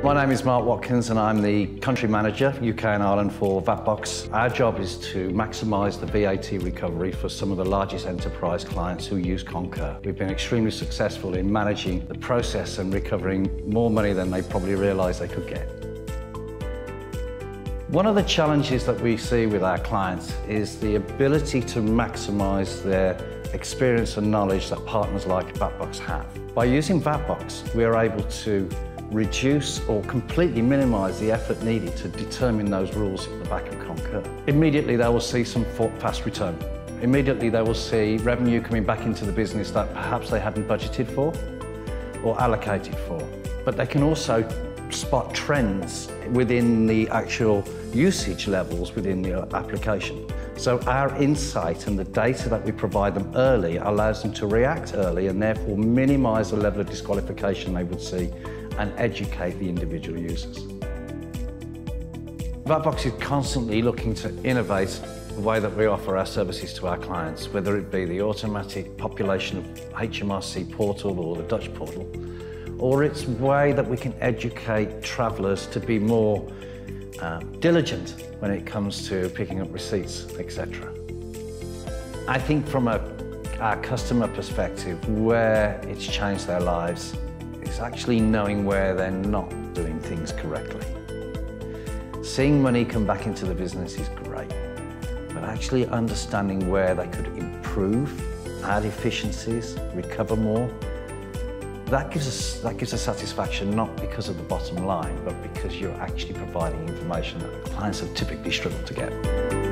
My name is Mark Watkins and I'm the Country Manager, UK and Ireland for VatBox. Our job is to maximise the VAT recovery for some of the largest enterprise clients who use Concur. We've been extremely successful in managing the process and recovering more money than they probably realised they could get. One of the challenges that we see with our clients is the ability to maximise their experience and knowledge that partners like VatBox have. By using VatBox, we are able to reduce or completely minimise the effort needed to determine those rules at the back of Concur. Immediately they will see some fast return. Immediately they will see revenue coming back into the business that perhaps they hadn't budgeted for or allocated for. But they can also spot trends within the actual usage levels within the uh, application. So our insight and the data that we provide them early allows them to react early and therefore minimise the level of disqualification they would see and educate the individual users. VatBox is constantly looking to innovate the way that we offer our services to our clients, whether it be the automatic population of HMRC portal or the Dutch portal, or its way that we can educate travellers to be more um, diligent when it comes to picking up receipts, etc. I think from a, our customer perspective, where it's changed their lives is actually knowing where they're not doing things correctly. Seeing money come back into the business is great, but actually understanding where they could improve, add efficiencies, recover more, that gives us that gives us satisfaction not because of the bottom line, but because you're actually providing information that clients have typically struggled to get.